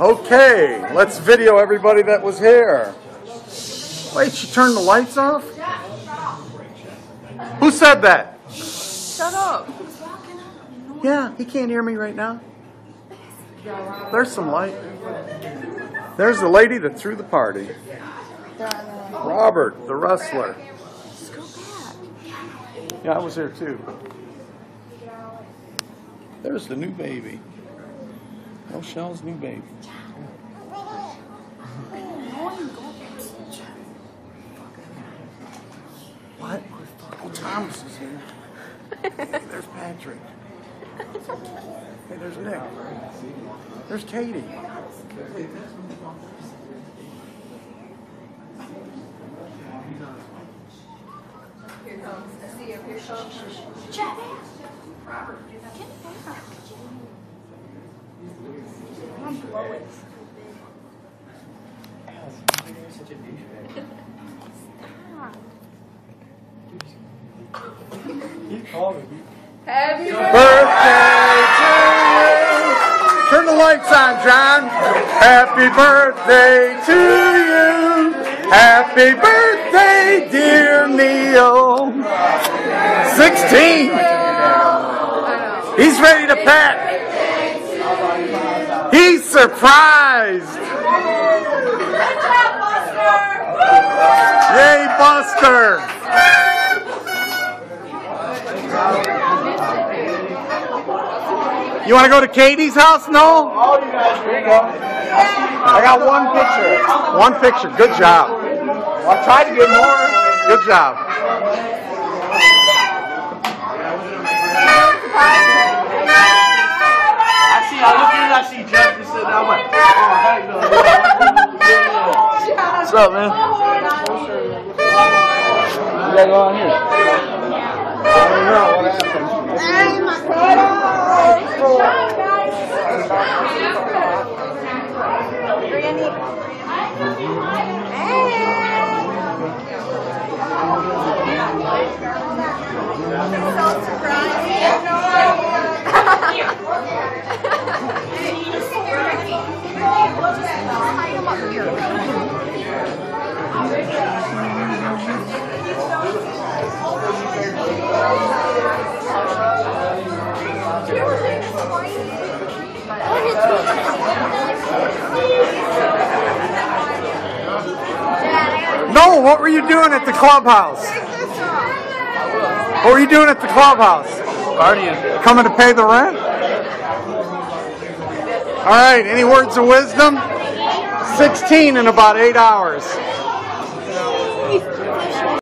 Okay, let's video everybody that was here. Wait, she turned the lights off? Who said that? Shut up. Yeah, he can't hear me right now. There's some light. There's the lady that threw the party. Robert, the wrestler. Yeah, I was there too. There's the new baby. Rochelle's new baby. What? Oh, Thomas is here. Hey, there's Patrick. Hey, there's Nik. There's Katie. Here comes. I see him. Here comes. Robert, get back. I'm blow it. Happy Birthday to you. Turn the lights on, John. Happy birthday to you. Happy birthday, dear Noel. 16. He's ready to pat. He's surprised. Good job, Buster. Yay, Buster. You want to go to Katie's house? No? All you guys, here you go. I got one picture. One picture. Good job. I'll try to get more. Good job. Up, man? What got going on here? I don't know what happened. No, what were you doing at the clubhouse? What were you doing at the clubhouse? Guardian. Coming to pay the rent? All right, any words of wisdom? 16 in about eight hours.